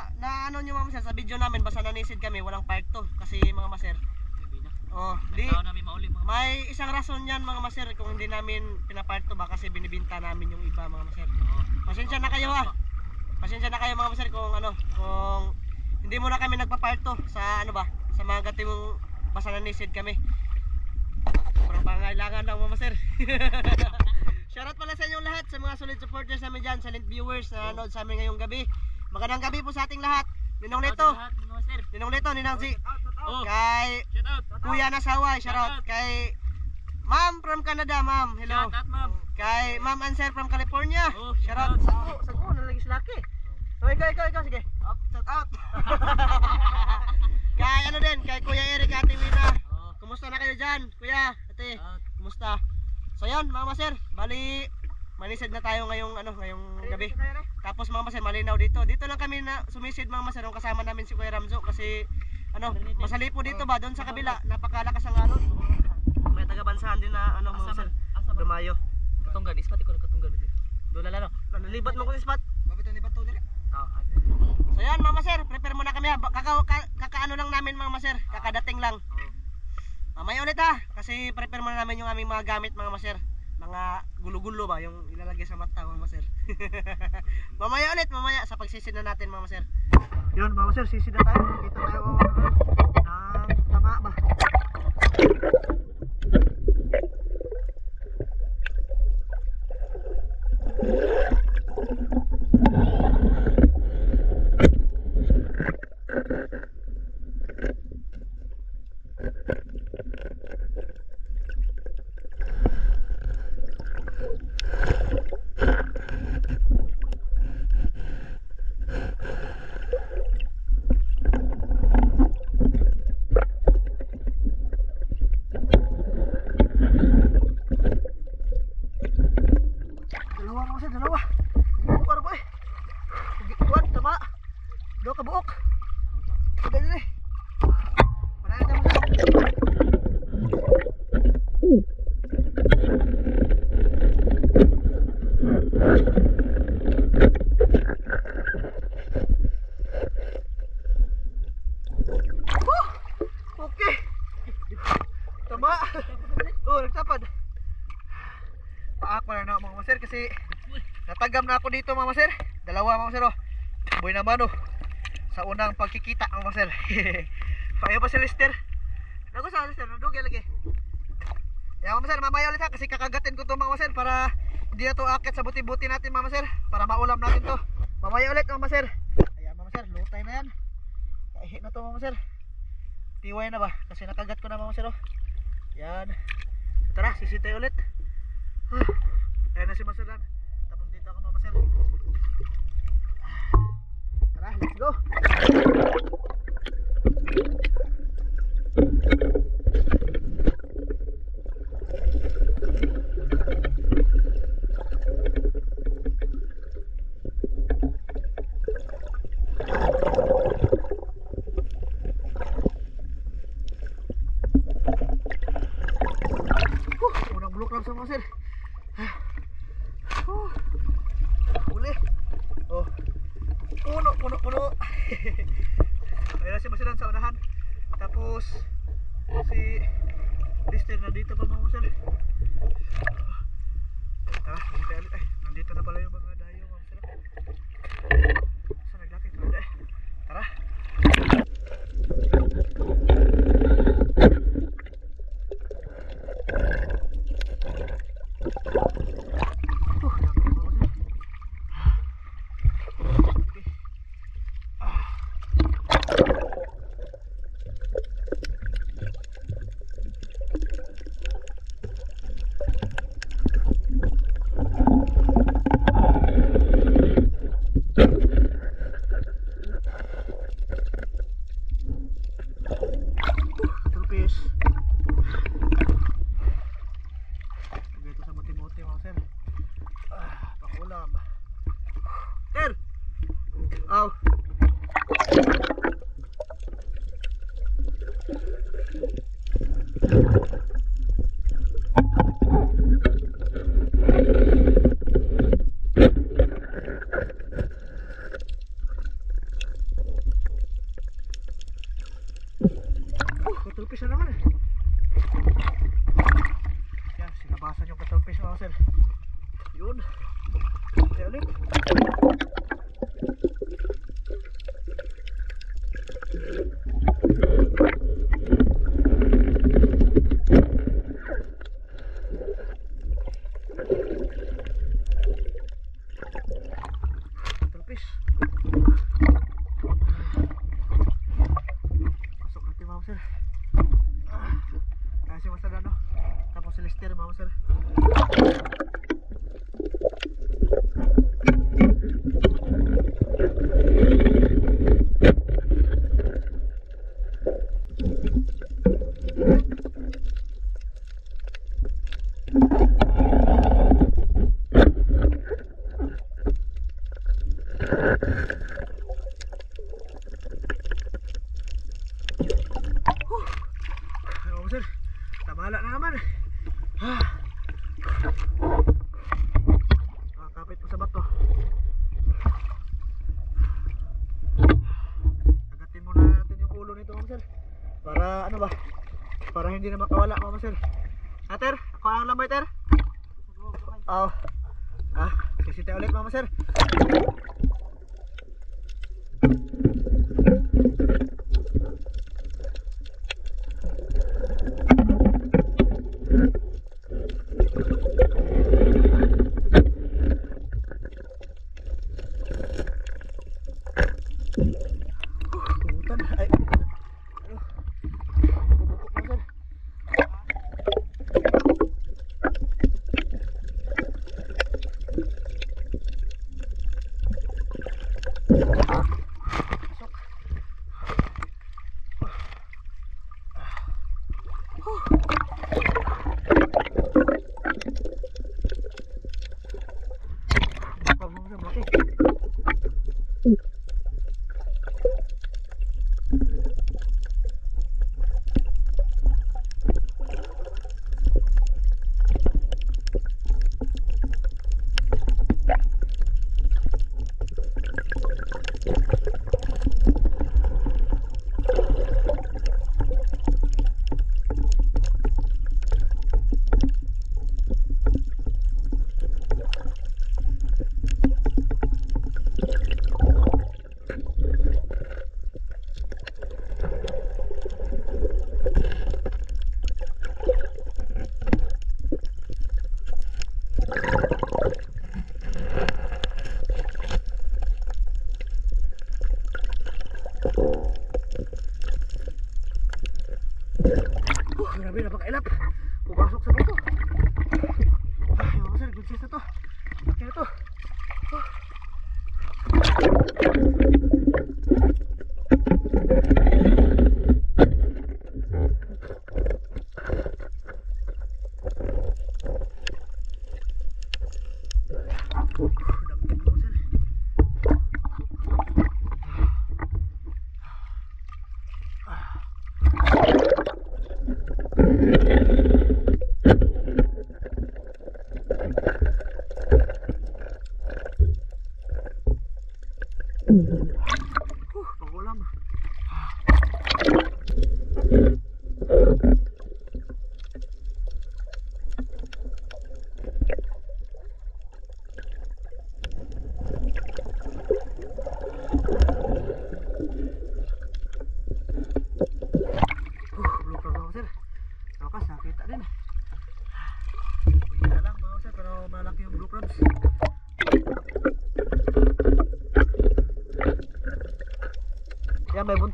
na na ano nyo mga maser sa video namin basta nanisid kami, walang part 2 kasi mga maser. Oh, di may isang rason yan mga maser kung hindi namin pinapart 2 ba kasi binibinta namin yung iba mga maser. Pasensya na kayo ha. Pasensya na kayo mga maser kung ano, kung hindi mo na kami nagpaparto sa ano ba, sa mga gatimong basta nanisid kami. Parang pangailangan lang mga maser. Shoutout pala sa inyong lahat sa mga solid supporters namin dyan, silent viewers na nanood sa amin ngayong gabi. Magandang gabi po sa ating lahat. Ninong Leto. Ninong Leto, Ninang Z, Oh, kay shout out. Kuya Nasaway, shoutout. Kay Ma'am from Canada, Ma'am, hello. Shout out, ma'am. Kay Ma'am Ansel from California. Oh, shout shout out. out. Sago, sago na lagi laki. Oh, ikaw, ikaw, ikaw, sige. Up, shout out. kay ano din, kay Kuya Eric Ate Wina. Oh, Kumusta na kayo dyan, Kuya? Ate, kumusta? So yan, mga maser, bali manisid na tayo ngayong ano, ngayong gabi. Tapos mga maser, malinaw dito. Dito lang kami na sumisid mga maser, yung kasama namin si Kuya Ramzo kasi ano, masalipo dito ba doon sa kabila, napakalakas ang alon. May taga-bansahan din na ano mga man? dumayo. Katunggan, ispat ko katunggan bitaw. Dula lalo. Nalibat mo ko sa spot. Babitan ni Bato dire. Ah, ano? So yan mga maser, prepare muna kami ha. Kaka, ka, kakaano lang namin mga maser, kakadating lang. Oh. Mamaya ulit ha, kasi prepare muna namin yung aming mga gamit mga maser. Mga gulo-gulo ba, yung ilalagay sa mata mga maser. mamaya ulit, mamaya sa pagsisid na natin mga maser. Yun mga maser, sisid na tayo. Kita tayo ng tama ba. Dalawa mga maser, dalawa. Buok ano ba eh. Kuwan, tama. Dua ka buok. Dali dali. Parayan na maser. Oh, Okay. Tama. Oh, nagtapad. Paak pa na mga maser kasi dito mga maser. Dalawa mga maser oh. Boy naman oh. Sa unang pagkikita mga maser. Payo pa si Lister. Nago sa Lister, nadugay lagi. Yan mga maser, mamaya ulit ha kasi kakagatin ko to mga maser para hindi na to akit sa buti-buti natin mga maser para maulam natin to. Mamaya ulit mga maser. Ayan mga maser, lutay na yan. Kahit na to mga maser. Tiway na ba? Kasi nakagat ko na mga maser oh. Yan. Tara, sisid tayo ulit. Ayan na si Maseran. Sir. Ah, kasi masada no. Tapos si Lester mga sir.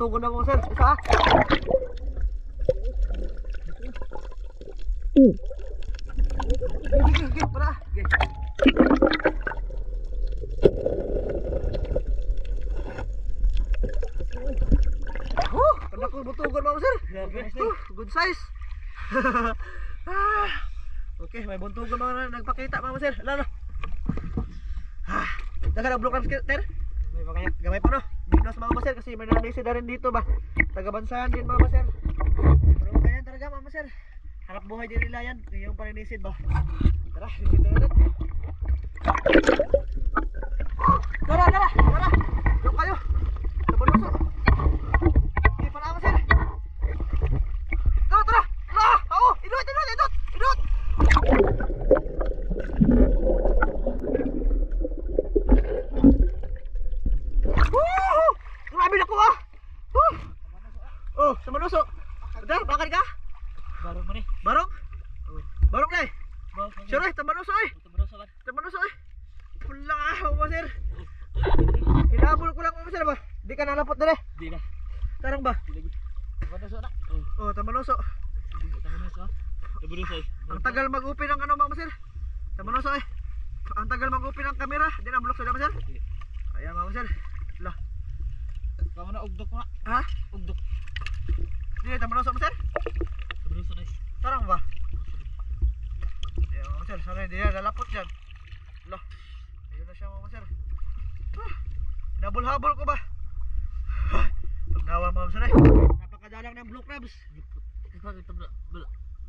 Yan, may buntugon na mga sir. Isa ah. Gigi, gigi, para. Gigi. Oh, kanda ko buntugon mga sir. Uh, good size. ah, okay, may buntugon mga nagpakita mga sir. Lalo. Ah, dagan ang blue crabs sir. May mga kaya. Gamay pa no. Binos mga maser na rin dito ba. Taga bansahan din mga maser. Pero kaya talaga mga maser. Harap buhay din nila yan. Yung parinisid ba? Tara, na ulit. Tara, tara, tara. Doon kayo. Sa baluso. Hindi pa naman, sir. Tara, tara. Tara, ako. Idot, idot, idot. Idot. Woo! Grabe na ko ah. Woo! Oh, sa manuso. Dar, bakal ka? Baru mo ni. Barong? Barong na eh. Baru. Sure, eh, tamanuso eh. Ito bro sa ban. Tamanuso eh. Wala ka, mga sir. Hinabol ko lang mga sir ba? Di ka nalapot na eh. Di na. Tarang ba? Di lagi. Ito sa na. Oh. Oh, tamanuso. Ito mo sa. Ito bro sa. Ang tagal mag-upi ng ano mga sir. Tamanuso eh. Ang tagal mag-upi ng kamera. Di na bulok sa dama sir. Ayan mga sir. La. Kamu na ugdok na. Ha? Ugdok. Di na tamanuso mga sir. Ito bro sa na. Tarang ba? Ayan mga sir. Sana hindi na lalapot dyan. La. Ayun na siya mga sir. Ah, Nabulhabol ko ba? Pagnawa mga eh. Napakadalang ng blue crabs. Ito ito bro.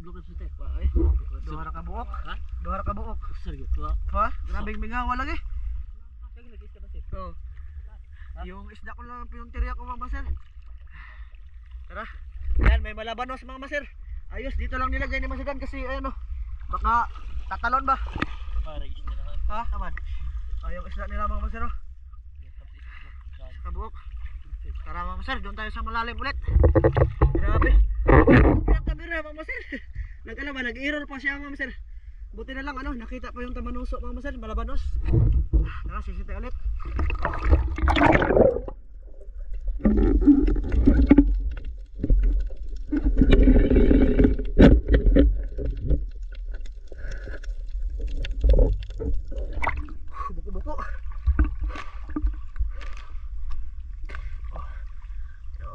Blok sa tek. Ba ay. Duhara ka buok. Ha? Duhara ka buok. Seryo to. Ha? Grabing mingawa lagi. Lagi lagi sa basit. Oo. Yung isda ko lang pinuntirya ko mga maser. Tara. Yan, may malabanos mga maser. Ayos, dito lang nilagay ni Masidan kasi ano, baka tatalon ba? Para isda na. Ha? Aman. Ah, yung isda nila mga maser. Oh. Sa buok. Tara mga maser, doon tayo sa malalim ulit. Grabe. Ang kamera mga maser. Nag-ano ba, nag-error pa siya mga maser. Buti na lang ano, nakita pa yung tamanuso mga maser, malabanos. Tara, sisita ulit. Buko-buko.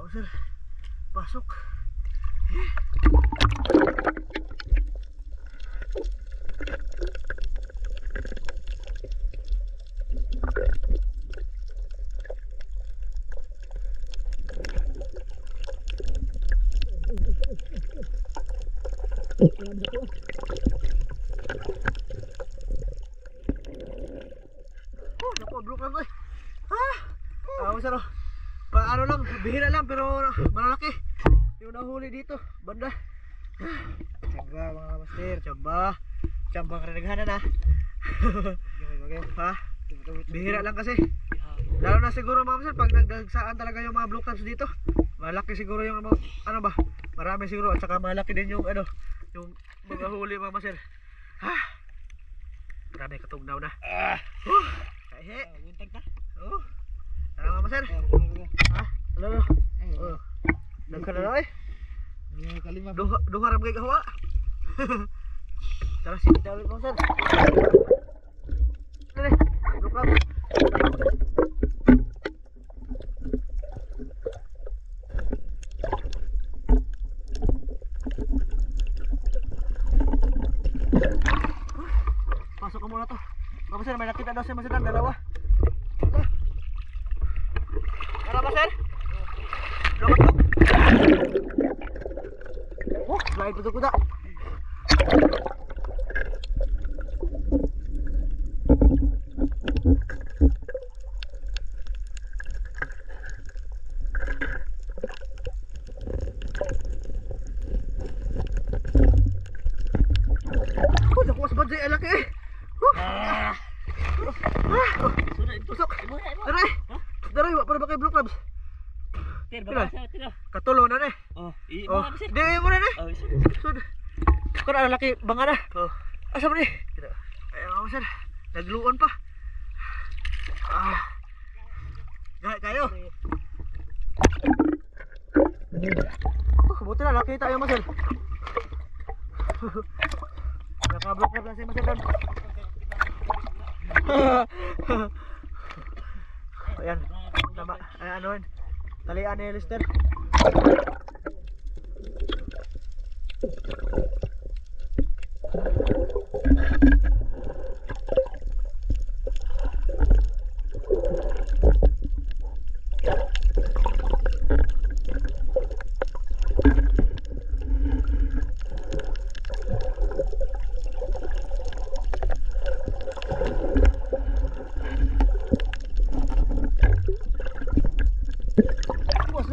Oh, sir. Pasok. Oh, naku, blue crab eh. Ah! Ah, sir. oh. Pa, ano lang, bihira lang pero malalaki. Yung nahuli dito, banda. Tsamba mga master, tsamba. Tsamba ka rinaghanan ha. ha? Bihira lang kasi. Lalo na siguro mga master, pag nagdagsaan talaga yung mga blue crabs dito. Malaki siguro yung ano, ba? Marami siguro at saka malaki din yung ano, yung mga huli mga master. Ha? Marami katugnaw na. Ah. Uh, Kaihe. Buntag ta. Oh. Tara mga master. Ha? Ano no? Oh. Nagkana na eh. Duha duha ram kay gawa. Tara sige tayo ulit mga master. Dali. Look up. Pasok ka muna to. Mga master, may nakita daw si Masidan, dalawa. Tara master. Lumatok. Oh, slide pa kuda. Oh, nakuha sa badya alaki eh. Oh, Ah. ah, Sudah itu. Usok. Ibu ya, ibu. Daray. Daray, wa para ba kay blue crabs? Tir, Pila? baba sa tira. Katulo na eh. Oh, i Oh, mga bisir. di mo na eh. Oh, isu. Sud. Laki banga na. Oh. Asa mo ni? Ay, ako sir. Nagluon pa. Ah. Gaya kayo. Oh, buti na laki tayo mo sir. Naka-block na lang si Maser doon. Ayan. Tama. Ay, ano yun? Talian ni Lister.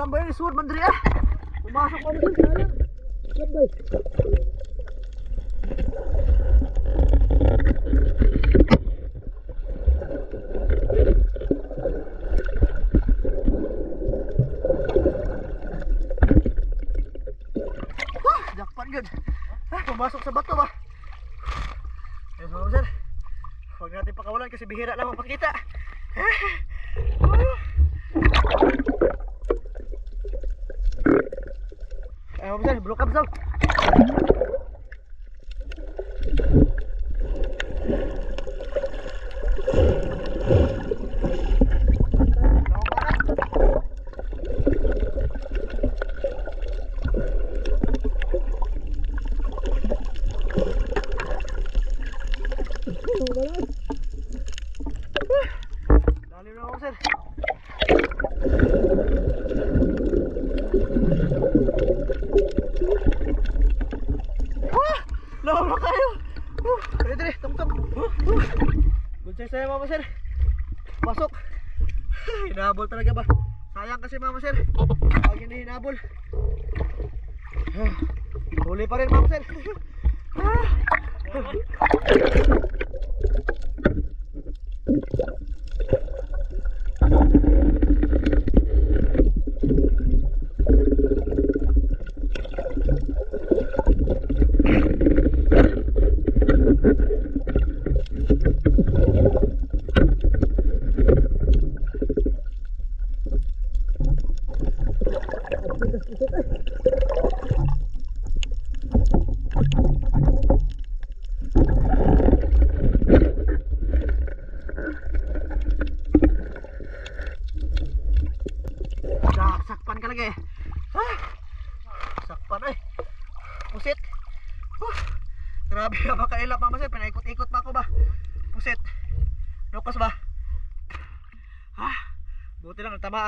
ba yun? Suwad man diri ah. Pumasok pa mo dun. Sayang. Labay. Ah, Jackpot good. Ah, pumasok sa bato ba? Yes, mga sir. Huwag natin pakawalan kasi bihira lang makita. Eh, sir, block up daw. Dali na ako, sir. Ah! Lama kayo! Uh, dali, dali, tungtong. Uh, uh. Good size tayo, mama, sir. Pasok. Hinahabol talaga ba? Sayang kasi, mama, sir. Pag hindi hinabol. Ah, Huli pa rin, mama, sir. Ah! Sak- sakpan ka lagi. Ah, sakpan eh. Pusit. Huh. Grabe ka ba kailap mama sir. Pinaikot-ikot pa ako ba? Pusit. Lukas ba? Ah,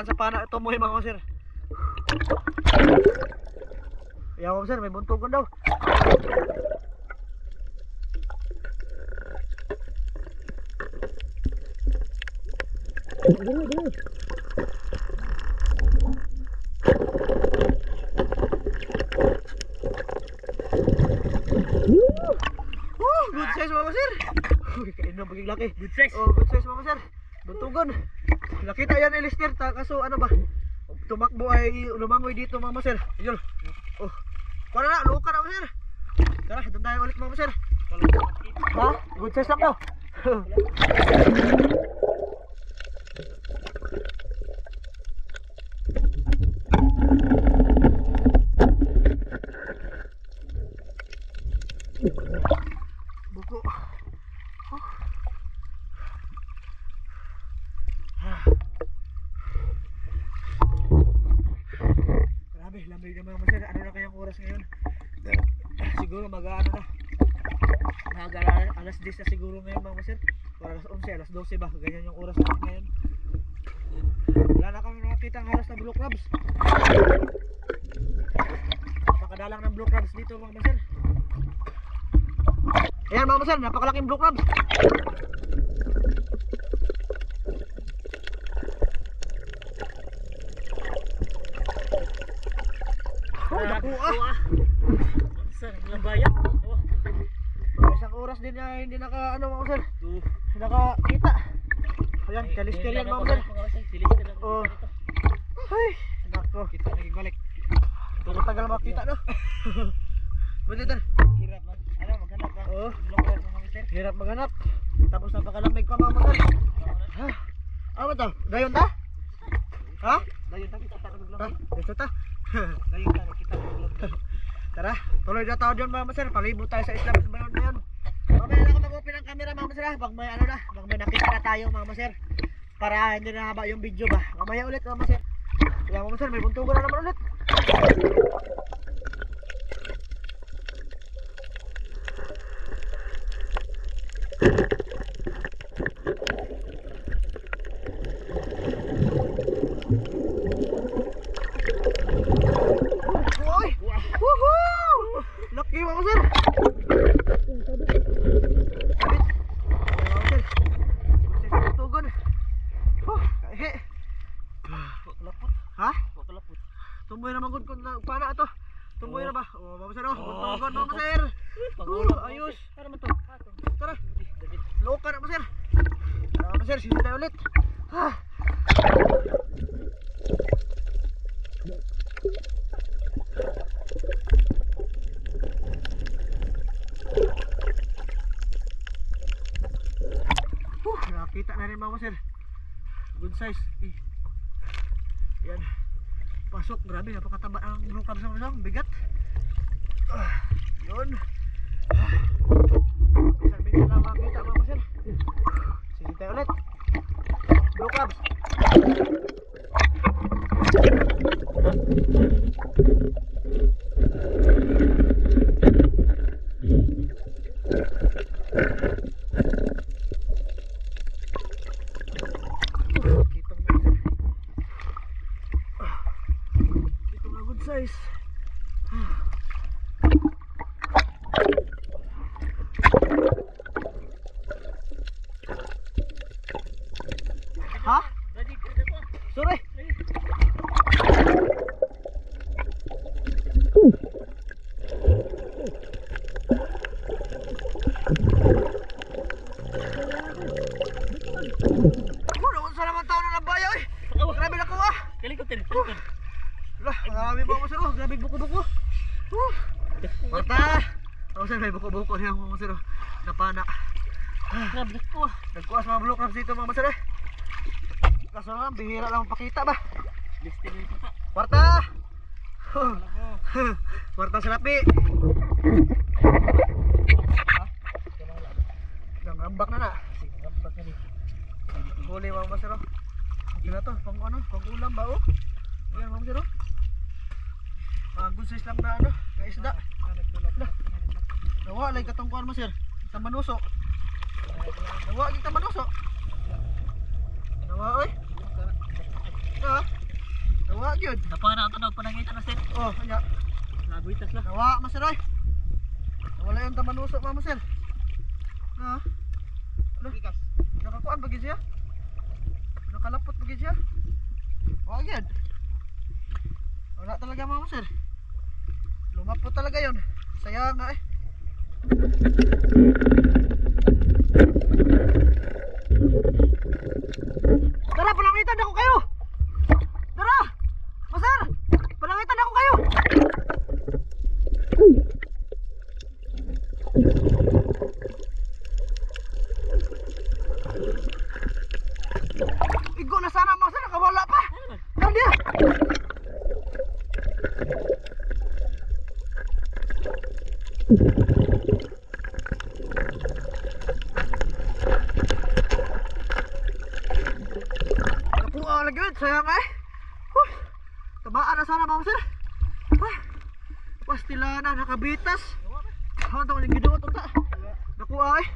natamaan sa pana ito mo mga sir. Ayaw mo sir, may buntugon daw. Oh, good size mama sir. Uy, kainom paging laki. Good size. Oh, good size mama sir. Buntugon. Nakita yan ni Lister, ta kaso ano ba? Tumakbo ay lumangoy dito mama sir. Ayun. Oh. Para na, luka na sir. Tara, doon tayo ulit mama sir. Ha? Good size lang daw. Buko. Oh. Ah. Lamig naman mga sir. Ano na kayang oras ngayon? Siguro mag-ano na. Mag alas 10 na siguro ngayon mga sir. O alas 11, alas 12 ba? Ganyan yung oras natin ngayon. Wala na kami nakakita ang halos na blue crabs. Napakadalang ng blue crabs dito mga sir. Ayan mga sir, napakalaking blue crabs. Oh, ah. Sir, ang bayan. Oh. Isang oras din na hindi naka ano mga sir, Two. nakakita. Ayan, kalister yan mga sir. Oh. Ay, nako. Kita naging balik. Pero tagal makita no. Buti sir. Hirap man. Ano, maghanap mga mister. Hirap maghanap. Tapos napakalamig pa mga sir. Ha? Ano to? Dayon ta? Ha? Dayon tayo kita blok. Dito ta? Dayon tayo kita ng blok. Tara, tayo dyan mga sir. Palibot tayo sa Islam na yun. Mamaya na ako mag-open ng camera mga sir ha. May ano na, pag may nakita na tayo mga sir. Para hindi na haba yung video ba. Mamaya ulit mga sir. Kaya mga sir, may buntugo na naman ulit. Uy! Woohoo! Lucky mga sir! Sabit. Ayan, mga sir. Good size ang tugon. Oh, kahe. Wakalapot. Ha? Wakalapot. na pana to. Tumboy na ba? Oh, Mama Sir, oh. Oh. Pagod, Mama Sir. Pangulam. Uh, ayos. Para man to. Tara. Loka na, Mama Sir. Ah, Mama Sir, sisi tayo ulit. Ah. Huh, nakita na rin Mama Sir. Good size. Eh. Yan. Pasok, grabe, napakataba ang lukab sa mga bigat. Ah, yun. Ah. Isang minute lang makita Mama Sir. Sige tayo ulit. Blue Cubs. Uh, Kita mo Mama Sir. Ah. Ito nga good size. Ha? Ready ka na po. Sorry. Oh, naman sa naman tao na nabayo eh. Awa. Grabe na ko ah. Kalikot din. Kalikot. Lah, marami ba masero? Grabe buko-buko. Uh. Marta. Ako sa may buko-buko niya mga masero. Napana. Grabe ko ah. Nagkuas mga blue crabs dito mga masero. eh. Kaso lang, bihira lang pakita ba? Listing yung pata. Marta! Huh. Marta Serapi. Nangambak na na. Sinabak na rin. Huli mga masero. Okay na to, pang ano, pang ulam ba oh? Ayan mga masero. Ah, good size lang na ano, na isda. Nawa lay katong kuan mo sir. Sa manuso. Nawa kita manuso. Nawa oy. Na. Nawa gyud. Napana ang tanong panangita na sin. Oh, anya. Nabuitas lang. Nawa masir oy. Nawala yung tamanuso mama sir. Na. Ano? Nakakuan bagi siya? Nakalapot bagi siya? Oh, agad. Wala talaga mama sir. Lumapot talaga yon. Sayang nga eh. Tara, palangitan ako kayo! Tara! Masar! Palangitan ako kayo! Igo na sana mga sir, nakawala pa! Tara dia! Nakuha lagi yun, sayang eh! Huh. Tamaan na sana mga sir! Ah. Pastila na, nakabitas! Ano ito yung ginuot ito? Nakuha eh!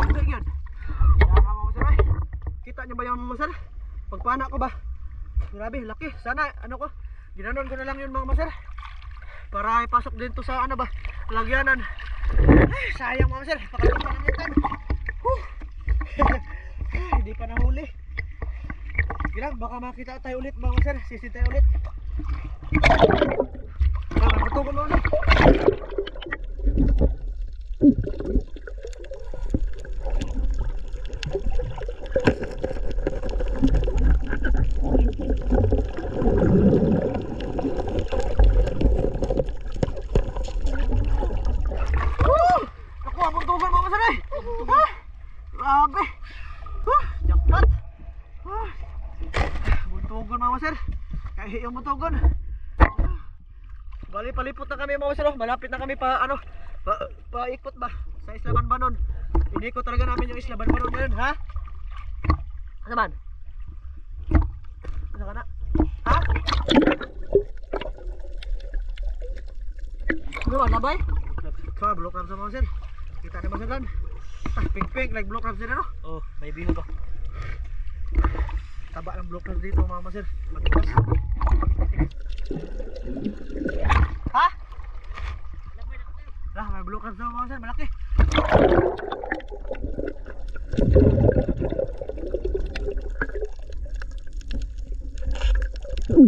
Hindi yun. Kaya ka mga sir eh. Kita niyo ba yung mga sir? Pagpana ko ba? Grabe, laki. Sana, ano ko, ginanon ko na lang yun mga masir. Para ipasok din to sa ano ba, lagyanan. Ay, sayang mga masir. Pakalit pa ng itan. Hindi pa nahuli. Gilang, baka makita tayo ulit mga masir. Sisi tayo ulit. Ah, matugon ulit. Woo! Nakuha mong tugon mga masir eh. Ah, Grabe. Huh, jackpot. Ah, Buntugon mga masir. Kaya yung buntugon. Bali palipot na kami mga masir. oh. Malapit na kami pa ano. Pa, paikot ba sa Isla Banbanon. Inikot talaga namin yung Isla Banbanon ngayon, ha? Ano man? Ano ka na? Ha? Ano ba, labay? Sa blue crabs sa mga sir. Kita ni mga sir lan. Ah, pink pink like blue crabs din ano? Oh, may biho ba? Taba ng blue crabs dito mga sir. Matigas. Ha? Lah, may bulukan sa mga sir, malaki. Oh,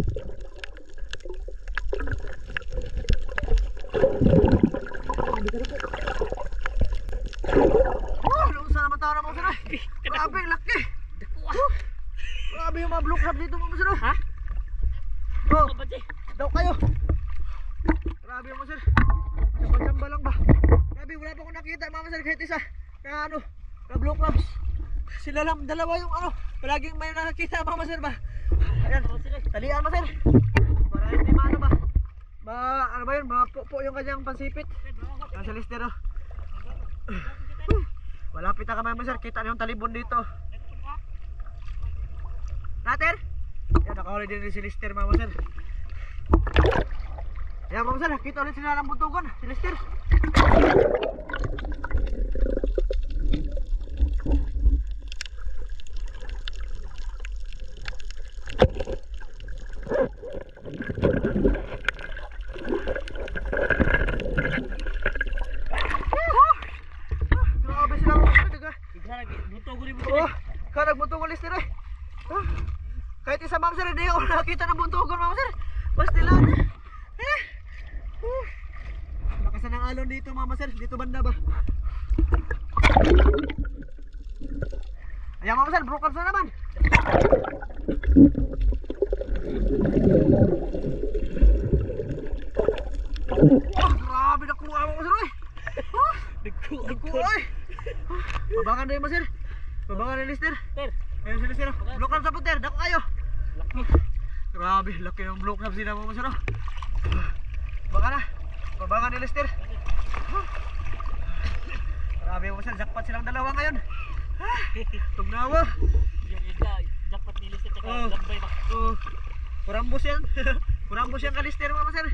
grabe, laki! Ah. Grabe yung mga blue crab dito mga masiro! Ha? Eh. daw kayo. Grabe mga sir. Samba-samba lang ba? Grabe, wala pa akong nakita mga sir kahit isa. Na ano, na blue crabs. Sila lang, dalawa yung ano, palaging may nakakita mga sir ba? Ayan, talian mo sir. Para hindi maano ba? Ba, ano ba yun? Mapupo yung kanyang pansipit. Nasa lister oh. Malapit na kami mga sir, kita na yung talibon dito. Nater? Yan, nakahuli din rin si Lister mga sir. Yan mga sir, kita ulit sila ng buntugan, si Lister. Grabe sila mga sir, diga. Bigla lagi. Buto ko rin mo. Oh, karag buntugan Lister eh. Ah, Kahit isa ma'am sir, hindi ako nakakita ng buntugan ma'am sir. Basta lang. Eh. Uh. Lakasan ng alon dito mama sir, dito banda ba? Ayan mama sir, broken na naman. Wah, grabe na kuha mama sir eh. Ah, Nagkuhan ko. kuha eh. Babangan na yun mama sir. Babangan na Lister. Grabe, laki ng blue crab sila mga sir. Baka na. Babangan ni Lister. Grabe mga sir, jackpot silang dalawa ngayon. Tugnawa. Yung isa. Dapat nilis at saka Oh. lambay ba. Oh, kurambos yan. kurambos yan ka Lister mga sir.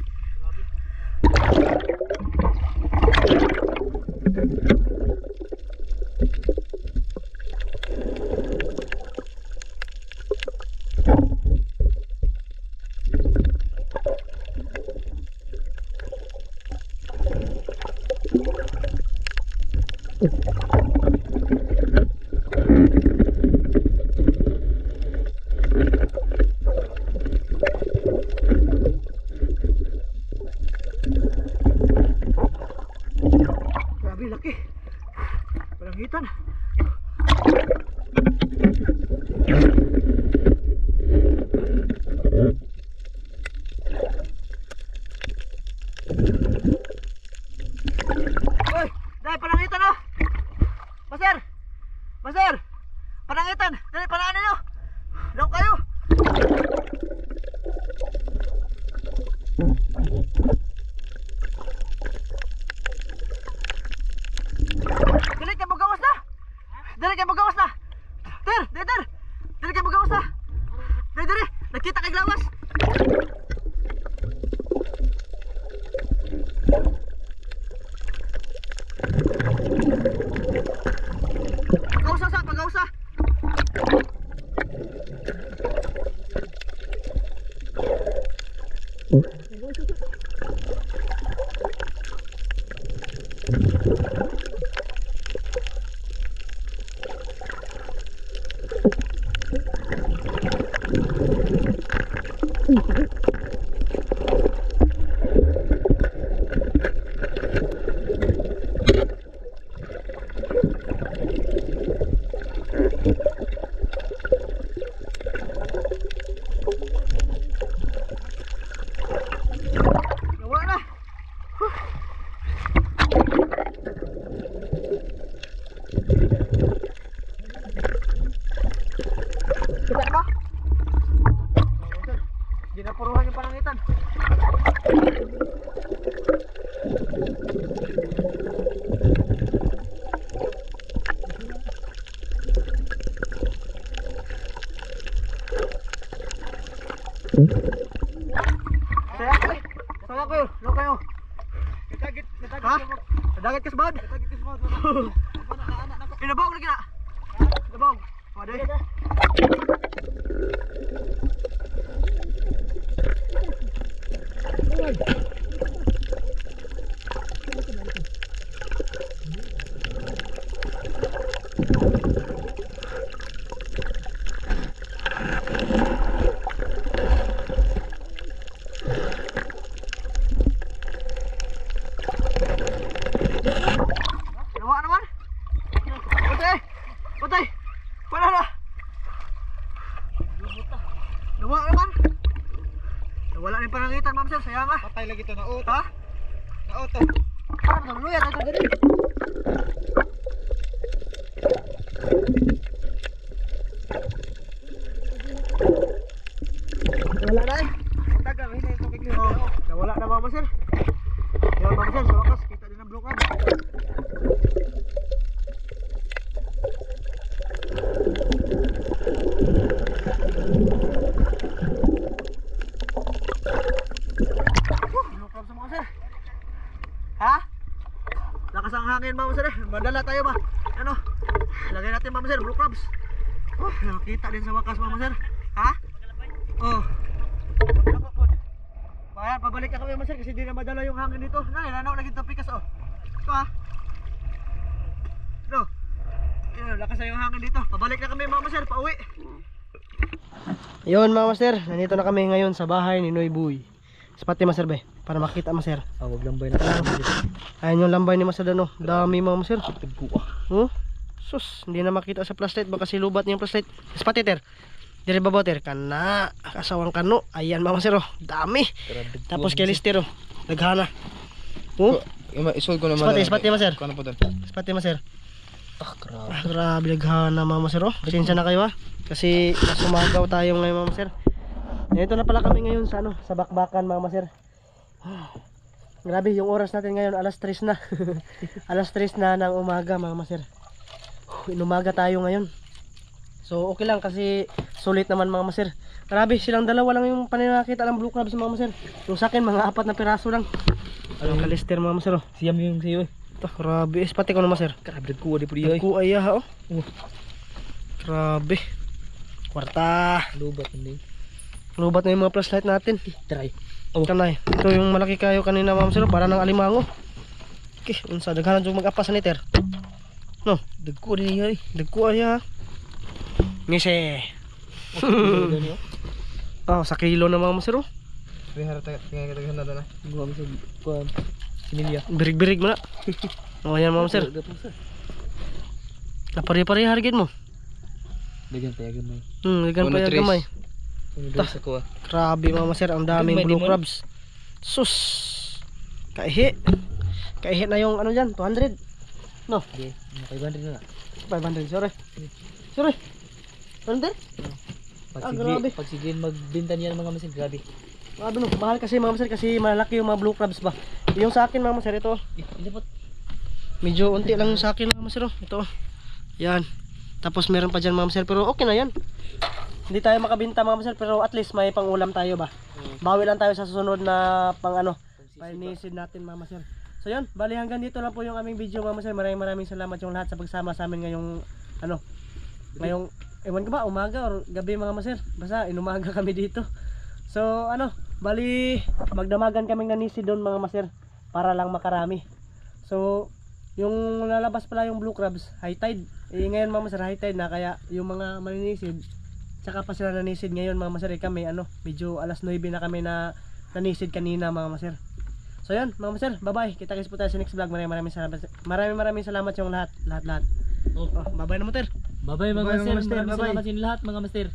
Natagit. Natagit. Ha? Nadagat ka sa bad? Natagit ka sa mga. Inabog lagi na. Inabog. O, dahil. Wala rin panangitan, ma'am sir. Sayang ah. Patay lagi to na auto. Ha? Na auto. Parang naluluyan. Ito dito. Wala na eh. Tagal hindi ito kay Oh, nawala na mama sir. Yan mama sir, sa wakas kita din ang blue crab. Oh, blue crab sa mga sir. Ha? Hangin mama sir eh. Madala tayo ba? Ano? Lagay natin mama sir, blue crabs. Oh, nakita din sa wakas mama sir. Ha? Oh. Kaya pabalik na kami masir kasi di na madala yung hangin dito. Nay, nanaw lagi to pikas oh. Ito ah. No. Ayun, lakas na yung hangin dito. Pabalik na kami mga master, pauwi. Yun mga master, nandito na kami ngayon sa bahay ni Noy Buy. Spati master be, para makita master. Ah, wag lang ba na Ayan yung lambay ni Master Dano. Dami mga master. Tagkuha. Oh. Sus, hindi na makita sa flashlight baka silubat niya yung flashlight. Spati ter. Dire babaw ter kana kasawang kano. Ayan mga master oh. Dami. Tapos kay Lister oh. Naghana. Oh. Isul ko naman. Spati, spati master. Kuno po. Spati master. Ah, grabe. Ah, grabe naghana mga master oh. Pasensya na kayo ah. Kasi sumagaw tayo ngayon mga master. Ito na pala kami ngayon sa ano, sa bakbakan mga master. Grabe yung oras natin ngayon alas 3 na. alas 3 na ng umaga mga master. Inumaga tayo ngayon. So okay lang kasi sulit naman mga master. Grabe silang dalawa lang yung paninakita ng blue crabs mga master. Yung sa akin mga apat na piraso lang. Ang kalister mga master oh. Siyam yung sayo eh. Grabe. Eh, pati ko na master. Grabe tagkuha di po di ay. Ku ay ah, oh. Grabe. Kwarta. Lubat hindi. Lubat na yung mga flashlight natin. Try. Oh. Kanay. Ito yung malaki kayo kanina ma'am sir. Para ng alimango. Okay. Unsa. Daghanan yung mag-apa sa niter. No. Dagkuha din ay. Dagko ay ah. Ngise. Gani oh. Oh, sa kilo na ma'am sir. Oh. Rihara tayo. Tingnan kita na na. Mo sa kuan. Sinilya. Birig-birig mo na. oh, yan ma'am sir. Napari-pari hargit mo. Dagan pa yagan may. Hmm, ligan Uno, pa sa kuha. Grabe mama sir, ang daming blue crabs. Sus. Kaihi. Kaihi na yung ano dyan, 200. No, Okay. Mga 500 na na. 500, sorry. Sorry. 100? Pag Ah, grabe. pag sige magbenta niyan mga masin, grabe. Grabe no, mahal kasi mama sir kasi malaki yung mga blue crabs ba. Yung sa akin mama sir, ito. Eh, po. Medyo unti lang sa akin mama sir. oh. Ito. Yan. Tapos meron pa dyan mama sir, pero okay na yan. Hindi tayo makabinta mama sir, pero at least may pangulam tayo ba. Bawi lang tayo sa susunod na pang ano, Painisin natin mama sir. So yun, bali hanggang dito lang po yung aming video mama sir. Maraming maraming salamat yung lahat sa pagsama sa amin ngayong ano, ngayong ewan ko ba umaga or gabi mga sir. Basta inumaga kami dito. So ano, bali magdamagan kaming nanisi doon mga sir para lang makarami. So yung lalabas pala yung blue crabs, high tide. Eh ngayon mama sir, high tide na kaya yung mga maninisid tsaka pa sila nanisid ngayon mga maser eh, kami ano medyo alas 9 na kami na nanisid kanina mga maser So yan, mga master, bye-bye. Kita-kits po tayo sa next vlog. Maraming maraming salamat. Maraming maraming salamat yung lahat, lahat, lahat. Oh. Oh, bye-bye na, mater. Mga Bye-bye, mga master. Maraming salamat sa inyo lahat mga master.